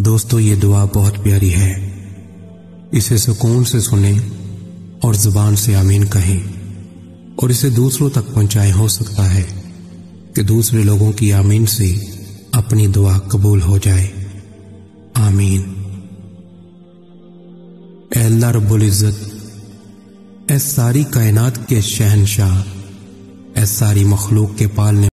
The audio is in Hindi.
दोस्तों, ये दुआ बहुत प्यारी है। इसे सुकून से सुने और ज़ुबान से आमीन कहें और इसे दूसरों तक पहुँचाए। हो सकता है कि दूसरे लोगों की आमीन से अपनी दुआ कबूल हो जाए। आमीन। अल्लाह रब्बुल इज़्ज़त, ए सारी कायनात के शहनशाह, ए सारी मखलूक के पालने